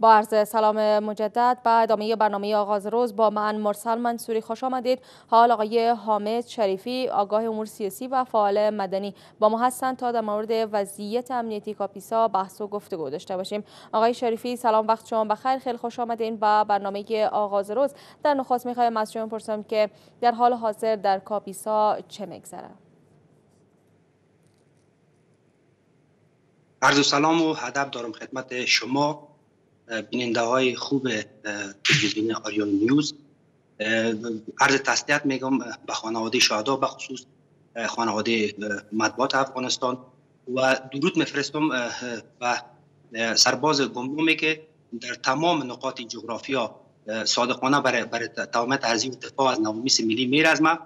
با عرض سلام مجدد. با ادامه برنامه آغاز روز با من مرسل منصوری خوش آمدید. حال آقای حامد شریفی آگاه امور سیاسی و فعال مدنی با ما هستند تا در مورد وضعیت امنیتی کاپیسا بحث و گفتگو داشته باشیم. آقای شریفی سلام وقت شما بخیر. خیلی خوش آمدین با برنامه آغاز روز در نخست می‌خوایم از شما پرسم که در حال حاضر در کاپیسا چه میگذره؟ عرض سلام و ادب دارم خدمت شما. بیننده های خوب تلویزیون آریون نیوز. عرض تسلیت میگم به خانواده شهدا به خصوص خانواده مطبوعات افغانستان. و درود میفرستم و سرباز گمنامی که در تمام نقاط جغرافیا صادقانه برای برای تمام ترزیم دفاع از نوامیس ملی میرزمه.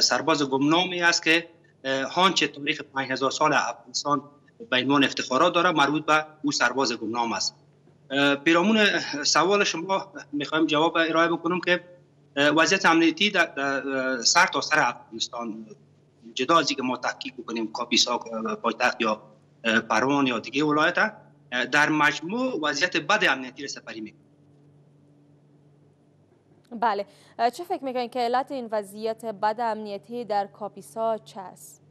سرباز گمنامی است که هانچه تاریخ 5000 سال افغانستان به عنوان افتخارات داره مربوط به او سرباز گمنام است. پیرامون سوال شما می‌خوایم جواب ارائه بکنم که وضعیت امنیتی در سر تا سر افغانستان جدا از که ما تحقیق بکنیم کاپیسا پایتخت یا پروان یا دیگه ولایت در مجموع وضعیت بد امنیتی را سپری می‌کنیم بله چه فکر می‌کنید که علت این وضعیت بد امنیتی در کاپیسا چه است؟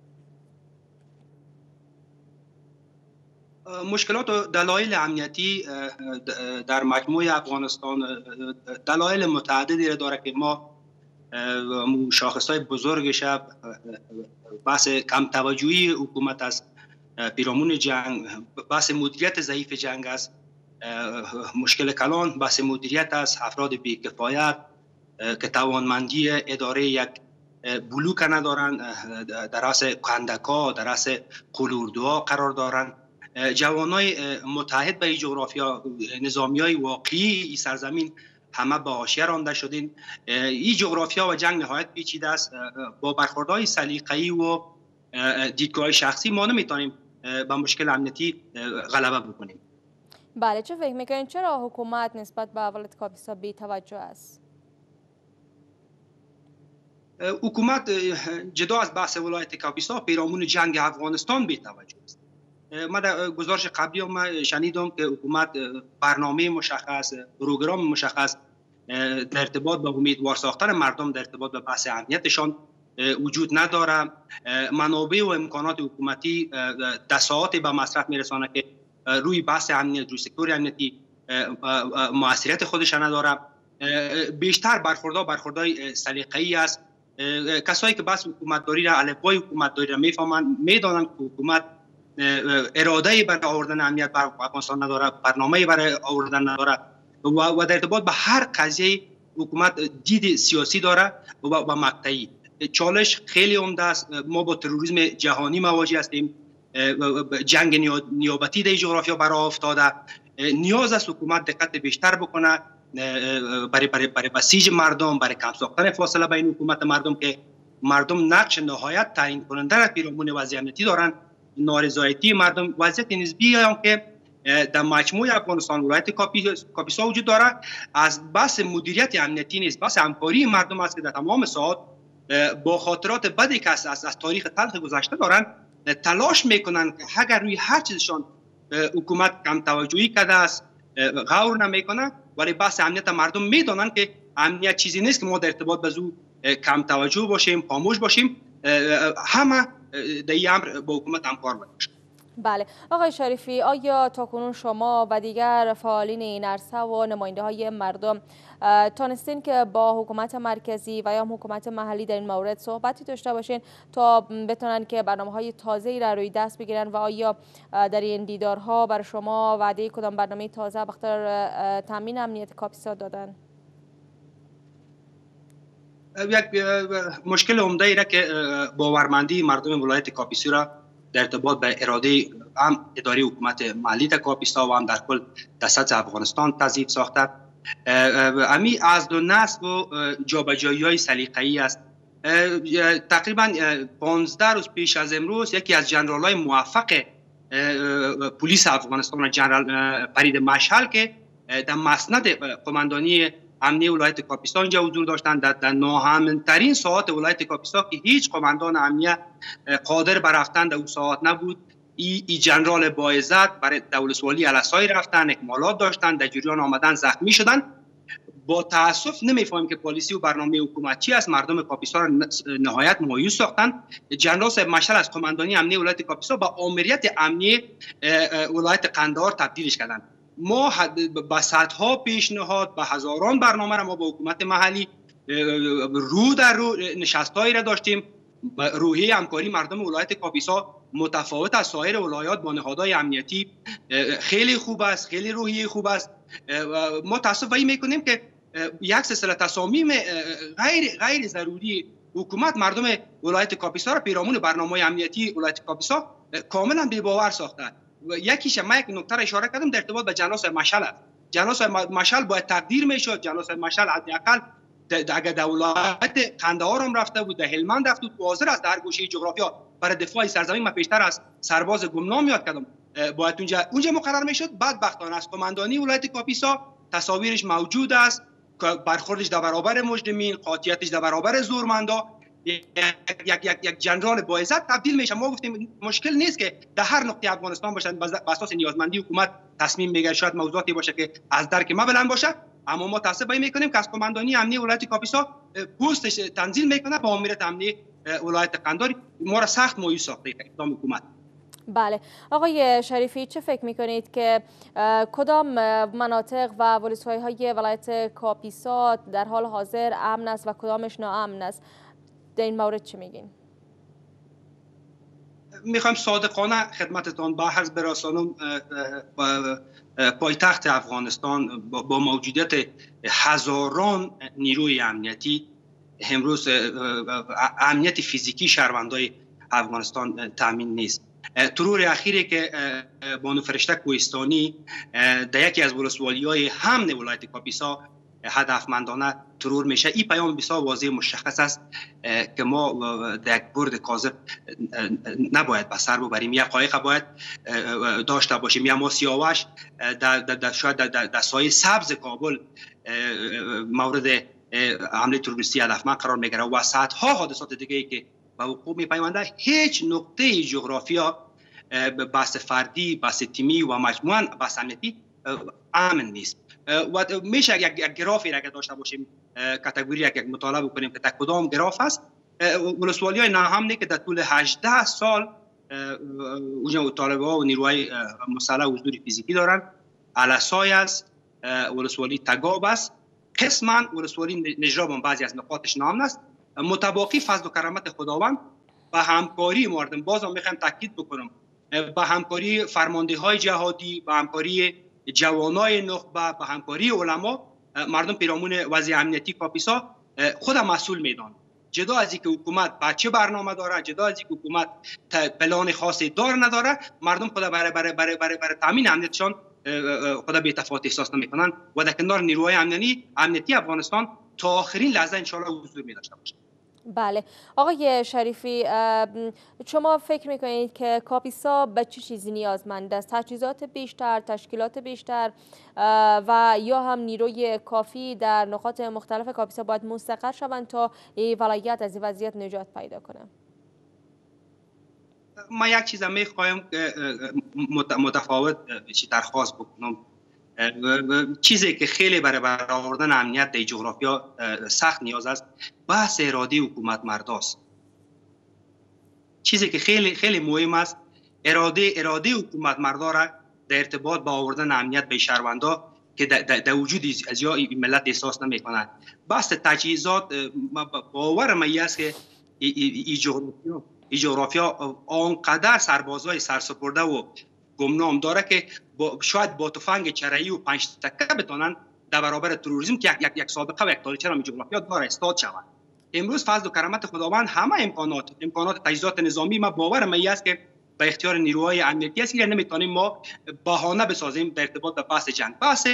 مشکلات و دلایل امنیتی در مجموع افغانستان دلایل متعددی را داره که ما شاخص های بزرگش بحث کم توجهی حکومت از پیرامون جنگ بحث مدیریت ضعیف جنگ است. مشکل کلان بحث مدیریت است افراد بیکفایت که توانمندی اداره یک بلوک ندارند در اصل کندکا در اصل قلوردوها قرار دارند جوانای متحد به جغرافیا نظامی های واقعی این سرزمین همه به حاشیه رانده شدین. این جغرافیا و جنگ نهایت پیچیده است. با برخوردهای سلیقه‌ای و دیدگاه شخصی ما نمی‌تونیم به مشکل امنیتی غلبه بکنیم. بله چه فکر می‌کنین چرا حکومت نسبت به ولایت کاپیسا بی توجه است؟ حکومت جدا از بحث ولایت کاپیسا پیرامون جنگ افغانستان بی توجه است. ما در گزارش قبلی هم شنیدم که حکومت برنامه مشخص پروگرام مشخص در ارتباط با امیدوار ساختن مردم در ارتباط به بحث امنیتشان وجود نداره. منابع و امکانات حکومتی دستاعاتی به مصرف میرسانه که روی بحث امنیت روی سکتور امنیتی موثریت خودش نداره. بیشتر برخوردها برخوردهای سلیقه‌ای است. کسایی که بحث حکومتداری را الفبای حکومتداری را می‌فهمند می‌دانند که حکومت اراده برای آوردن امنیت بر افغانستان نداره برنامه برای آوردن نداره و در ارتباط به هر قضیه حکومت دید سیاسی داره و با مقطعی. چالش خیلی عمده است. ما با تروریسم جهانی مواجه هستیم. جنگ نیابتی در جغرافیا برای افتاده. نیاز است حکومت دقت بیشتر بکنه برای برای برای بسیج مردم برای کم ساختن فاصله بین حکومت مردم که مردم نقش نهایت تعیین کننده در پیرامون وضعیت دارند نارضایتی مردم وضعیت نسبی هم که در مجموع افغانستان ولایت کاپیسا وجود داره. از بحث مدیریت امنیتی نیست بحث همکاری مردم است که در تمام ساعت با خاطرات بدی که از, از تاریخ تلخ گذشته دارن تلاش می‌کنن که اگر روی هر چیزشان حکومت کم توجهی کرده است غور نمی‌کنه ولی بحث امنیت مردم می‌دانن که امنیت چیزی نیست که ما در ارتباط به کم توجه باشیم خاموش باشیم. همه در این امر با حکومت همکار باشیم بله. آقای شریفی آیا تا کنون شما و دیگر فعالین این عرصه و نماینده های مردم تانستین که با حکومت مرکزی و یا حکومت محلی در این مورد صحبتی داشته باشین تا بتونن که برنامه های تازه ای را روی دست بگیرن و آیا در این دیدارها بر شما وعده کدام برنامه تازه بخاطر تامین امنیت کاپیسا دادن؟ یک مشکل عمده ای را که باورمندی مردم ولایت کاپیسا را در ارتباط به اراده هم اداره حکومت محلی کاپیسا و هم در کل در سطح افغانستان تضیف ساخته. امی از دو نسل و جابجایی های سلیقه‌ای است. تقریبا 15 روز پیش از امروز یکی از جنرال های موفق پلیس افغانستان جنرال فرید مشهل که در مسند قماندانی امنی ولایت کاپیسا اینجا حضور داشتند در, در ترین ساعت ولایت کاپیسا که هیچ قماندان امنیه قادر بر رفتن در اون ساعت نبود. ای, ای جنرال باعزت برای دولسوالی علسای رفتن اکمالات داشتن در جریان آمدن زخمی شدن. با تاسف نمی‌فهمیم که پالیسی و برنامه حکومت چی است. مردم کاپیسا نهایت مایوس ساختن. جنرال صاحب مشل از قماندانی امنی ولایت کاپیسا با امریت امنی ولایت قندهار تبدیلش کردن. ما با صدها پیشنهاد به هزاران برنامه را ما با حکومت محلی رو در رو نشستایی را داشتیم. روحیه همکاری مردم ولایت کاپیسا متفاوت از سایر ولایات با نهادهای امنیتی خیلی خوب است خیلی روحیه خوب است. ما تصویی می‌کنیم که یک سلسله تصامیم غیر غیر ضروری حکومت مردم ولایت کاپیسا را پیرامون برنامه امنیتی ولایت کاپیسا کاملا بی باور ساخته یکیش ما یک نکته اشاره کردم در ارتباط به جناس مشل است. جناس مشل باید تقدیر می‌شد. جناس مشل حداقل اگر در ولایت قندهار هم رفته بود در هلمند رفته بود حاضر است در گوشه جغرافیا. برای دفاع سرزمین ما پیشتر از سرباز گمنام یاد کردم. باید اونجا اونجا مقرر می‌شد. بدبختانه از قماندانی ولایت کاپیسا تصاویرش موجود است. برخوردش در برابر مجرمین قاطیتش در برابر زورمندا. یک یک یک جنرال با عزت تبدیل میشه ما گفتیم مشکل نیست که در هر نقطه افغانستان باشن بر اساس نیازمندی حکومت تصمیم می‌گیره شاید موضوعاتی باشه که از درک ما بلند باشه اما ما تصمیم می می‌کنیم. که از قماندانی امنی ولایت کاپیسا پستش تنظیم می‌کنه با امریت امنی ولایت قنداری. ما را سخت مایوس ساخته اقدام حکومت. بله. آقای شریفی چه فکر می‌کنید که کدام مناطق و ولسوالی های ولایت کاپیسا در حال حاضر امن است و کدامش ناامن است؟ در این مورد چی میگین؟ می‌خوایم صادقانه خدمتتان به حرز برسانم پایتخت افغانستان با موجودیت هزاران نیروی امنیتی امروز امنیت فیزیکی شهروندای افغانستان تامین نیست ترور اخیری که بانو فرشته کوهستانی در یکی از ولسوالی های همن ولایت کاپیسا هدفمندانه ترور میشه. این پیام بسیار واضح مشخص است که ما در یک برد کاذب نباید به سر ببریم. یا قایق باید داشته باشیم. یا ما سیاوش در, در, شاید در, در سایه سبز کابل مورد حمله تروریستی هدفمند قرار می‌گیره و صدها حادثات دیگه ای که به وقوع میپیونده هیچ نقطه جغرافیا بحث فردی بحث تیمی و مجموعا بحث امنیتی امن نیست. و میشه یک, یک گرافی را که داشته باشیم کاتگوری یک مطالعه بکنیم که در کدام گراف است ولسوالی های ناهمنی که در طول 18 سال اونجا طالبه ها و نیروهای مسلح حضور فیزیکی دارن. علسای است ولسوالی تگاب است. قسما ولسوالی نجراب هم بعضی از نقاطش نام است. متباقی فضل و کرامت خداوند و همکاری مردم. باز هم می‌خوایم تاکید بکنم با همکاری فرمانده های جهادی با همکاری جوانای نخبه با همکاری علما مردم پیرامون وضع امنیتی کاپیسا خود مسئول میدان. جدا از اینکه حکومت بچه برنامه داره جدا از اینکه حکومت پلان خاصی دار نداره مردم خود برای برای برای برای, برای تامین امنیتشان خود به تفاوت احساس نمی‌کنن. و در کنار نیروهای امنیتی امنیتی افغانستان تا آخرین لحظه ان حضور می داشته باشه. بله. آقای شریفی شما فکر می‌کنید که کاپیسا به چه چیزی نیازمند است؟ تجهیزات بیشتر تشکیلات بیشتر و یا هم نیروی کافی در نقاط مختلف کاپیسا باید مستقر شوند تا این ولایت از این وضعیت نجات پیدا کنه؟ ما یک چیز می‌خوایم متفاوت درخواست بکنم. چیزی که خیلی برای برآوردن امنیت در جغرافیا سخت نیاز است بحث اراده حکومت مرداست. چیزی که خیلی خیلی مهم است اراده اراده حکومت مردا در ارتباط با آوردن امنیت به شهروندا که در وجود از یا ملت احساس نمی‌کنند. بحث تجهیزات باور من است که ای جغرافیا ای جغرافیا آنقدر سربازای سرسپرده و گمنام داره که با شاید با تفنگ چرایی و پنج تکه بتونن در برابر تروریسم که یک یک سابقه و یک تاریخچه را جغرافیا داره استاد شود امروز فضل و کرامت خداوند همه امکانات امکانات تجهیزات نظامی ما باور من است که به اختیار نیروهای امنیتی است که نمی‌تونیم ما بهانه بسازیم در ارتباط به بحث جنگ. بحث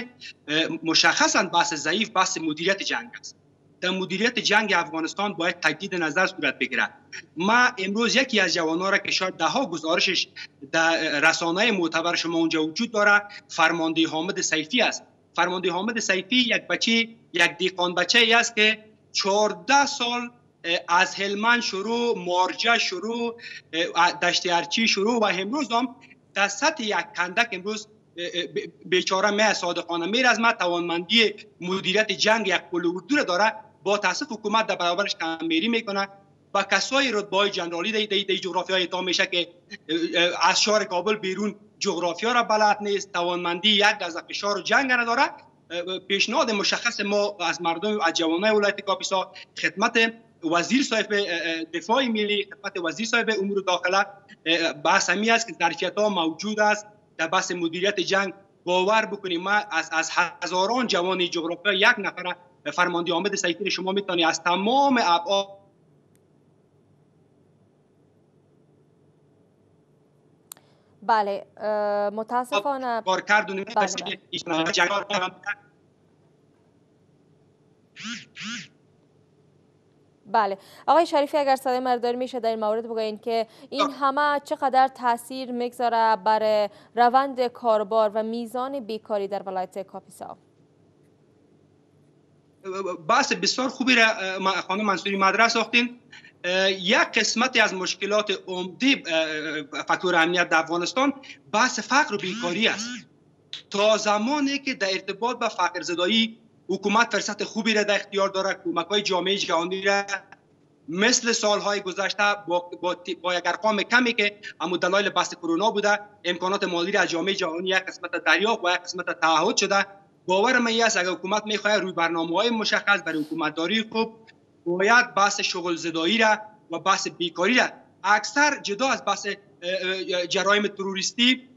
مشخصا بحث ضعیف بحث مدیریت جنگ است. در مدیریت جنگ افغانستان باید تجدید نظر صورت بگیرد. ما امروز یکی از جوانان را که شاید ده ها گزارشش در رسانه معتبر شما اونجا وجود داره فرمانده حامد سیفی است. فرمانده حامد سیفی یک بچه یک دیقان بچه ای است که 14 سال از هلمند شروع مارجه شروع دشت ارچی شروع و امروز هم در سطح یک کندک امروز بیچاره می صادقانه میر از ما توانمندی مدیریت جنگ یک پل داره. تاسف حکومت در برابرش کمبیری می‌کنه و کسای رتبه جنرالی دی دی, جغرافی های میشه که از شهر کابل بیرون جغرافیا را بلد نیست توانمندی یک از فشار جنگ نداره پیشنهاد مشخص ما از مردم از جوانای ولایت کاپیسا خدمت وزیر صاحب دفاع ملی خدمت وزیر صاحب امور داخله. بحث همی است که ظرفیت ها موجود است. در بحث مدیریت جنگ باور بکنیم ما از از هزاران جوان جغرافیا یک نفر فرمانده آمد سیطر شما می‌تونی از تمام ابعاد بله متاسفانه. کارکرد بله. آقای شریفی اگر صدای مرداری میشه در این مورد بگوین که این همه چقدر تاثیر می‌گذاره بر روند کاربار و میزان بیکاری در ولایت کاپیسا؟ بحث بسیار خوبی را خانم منصوری مدرس ساختین. یک قسمتی از مشکلات عمده فاکتور امنیت در افغانستان بحث فقر و بیکاری است. تا زمانی که در ارتباط به فقر زدایی حکومت فرصت خوبی را در اختیار داره کمک های جامعه جهانی را مثل سالهای گذشته با, با, با یک ارقام کمی که اما دلایل بحث کرونا بوده امکانات مالی را از جامعه جهانی یک قسمت دریافت و یک قسمت تعهد شده. باور من است اگر حکومت می‌خواد روی برنامه های مشخص برای حکومت داری خوب باید بحث شغل زدایی را و بحث بیکاری را اکثر جدا از بحث جرایم تروریستی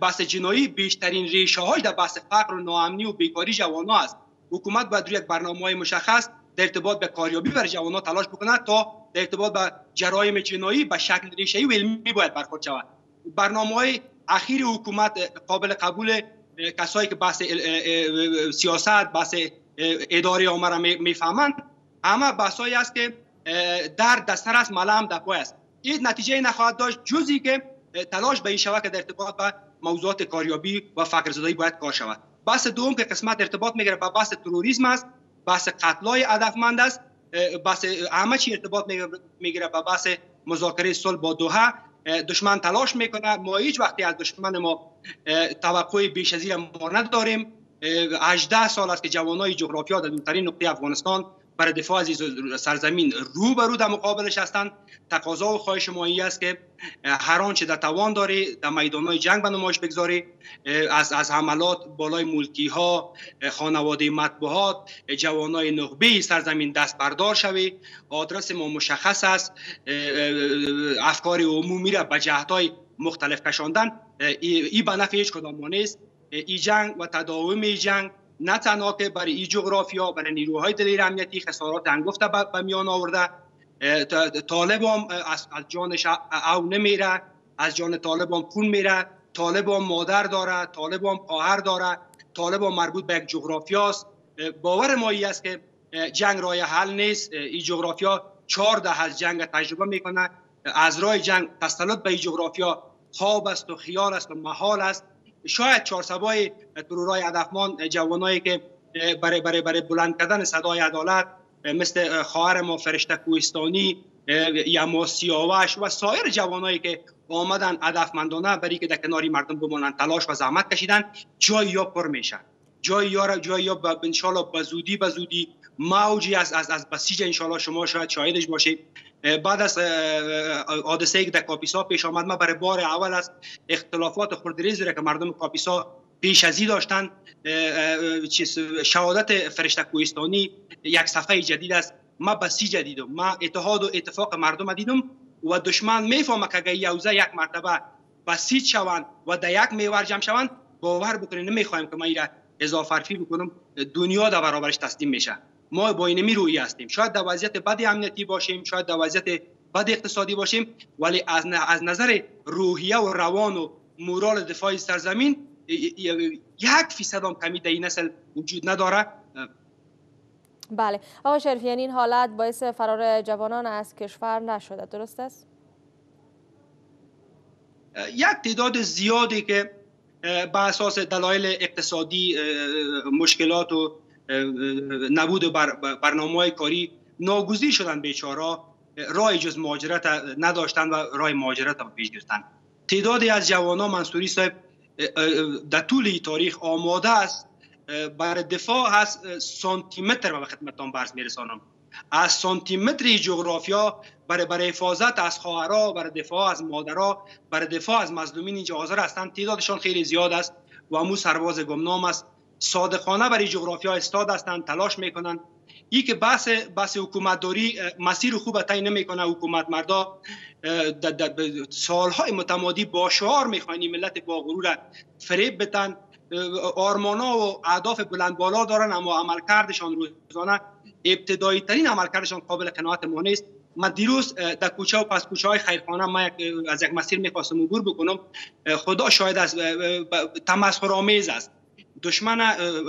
بحث جنایی بیشترین ریشه های در بحث فقر و ناامنی و بیکاری جوان است. حکومت باید روی یک برنامه های مشخص در ارتباط به کاریابی برای جوان تلاش بکنه تا در ارتباط به جرایم جنایی به شکل ریشه و علمی باید برخورد شود. برنامه های اخیر حکومت قابل قبول کسایی که بحث سیاست بحث اداری آمر می‌فهمند اما بحثایی است که در دستر است ملام در پای است. این نتیجه نخواهد داشت جزی که تلاش به این شود که در ارتباط به موضوعات کاریابی و فقر زدایی باید کار شود. بحث دوم که قسمت ارتباط می‌گیره با بحث تروریسم است بحث قتلای هدفمند است بحث همه چی ارتباط می‌گیره با بحث مذاکره صلح با دوحه. دشمن تلاش می‌کنه. ما هیچ وقتی از دشمن ما توقع بیش از این ما نداریم. 18 سال است که جوانای جغرافیا در دورترین نقطه افغانستان برای دفاع از سرزمین رو به رو در مقابلش هستند. تقاضا و خواهش ما است که هر آنچه در توان داری در میدان جنگ به نمایش بگذاری. از از حملات بالای ملکی ها خانواده مطبوعات جوانای نخبه سرزمین دست بردار شوی. آدرس ما مشخص است. افکار عمومی را به جهت مختلف کشاندن. ای به نفع هیچ کدام نیست. ای جنگ و تداوم ای جنگ نه تنها که برای این جغرافیا برای نیروهای دلیر امنیتی خسارات انگفت به میان آورده. طالب هم از جانش او نمیره از جان طالب هم خون میره. طالب مادر داره طالب هم خواهر داره. طالب مربوط به یک جغرافیاست باور ما است که جنگ رای حل نیست. این جغرافیا چهار ده از جنگ تجربه می‌کنه. از رای جنگ تسلط به این جغرافیا خواب است و خیال است و محال است. شاید چهار سبای ترورای هدفمان جوانایی که برای برای برای بلند کردن صدای عدالت مثل خواهر ما فرشته کوهستانی یا ما سیاوش و سایر جوانایی که آمدن هدفمندانه برای که در کناری مردم بمانن تلاش و زحمت کشیدن جای یا پر میشن. جای یا جای یا به زودی به زودی موجی از از از بسیج انشالله شما شاید شاهدش باشید. بعد از حادثه که در کاپیسا پیش آمد ما برای بار اول از اختلافات خردریزی را که مردم کاپیسا پیش ازی داشتن شهادت فرشته کوهستانی یک صفحه جدید است ما بسی جدیدم. ما اتحاد و اتفاق مردم دیدم و دشمن می‌فهمه که اگر یوزه یک مرتبه بسیج شوند و در یک میور جمع شوند باور بکنید نمی‌خوایم که ما ایره اضافه بکنم. دنیا در برابرش تسلیم میشه. ما با اینمی روی هستیم. شاید در وضعیت بد امنیتی باشیم شاید در وضعیت بد اقتصادی باشیم ولی از از نظر روحیه و روان و مورال دفاع سرزمین یک فیصد هم کمی در این نسل وجود نداره. بله. آقای شریفی یعنی این حالت باعث فرار جوانان از کشور نشده درست است؟ یک تعداد زیادی که به اساس دلایل اقتصادی مشکلات و نبود بر برنامه های کاری ناگزیر شدن بیچارا راه جز مهاجرت نداشتن و راه مهاجرت هم پیش گرفتن. تعدادی از جوانان منصوری صاحب در طول تاریخ آماده است برای دفاع از سانتیمتر و خدمتان برز میرسانم. از سانتیمتر جغرافیا برای برای حفاظت از خواهرها برای دفاع از مادرها برای دفاع از مظلومین اینجا حاضر هستند. تعدادشان خیلی زیاد است و امو سرباز گمنام است. صادقانه برای جغرافیا استاد هستند تلاش می‌کنند. ای که بحث بحث حکومت داری مسیر خوب تعیین نمی‌کنه حکومت مردا. سالهای متمادی با شعار می‌خواین ملت با غرور فریب بتن. آرمانا و اهداف بلند بالا دارن اما عملکردشان روزانه ابتدایی ترین عملکردشان قابل قناعت ما نیست. من دیروز در کوچه و پس کوچه های خیرخانه ما از یک مسیر می‌خواستم عبور بکنم. خدا شاید از تمسخر آمیز است. دشمن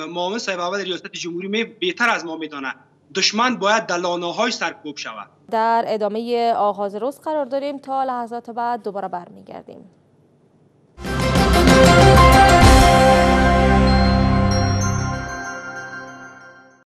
معاون صاحب اول ریاست جمهوری می بهتر از ما میدانه دشمن باید در لانه های سرکوب شود. در ادامه آغاز روز قرار داریم. تا لحظات بعد دوباره برمیگردیم.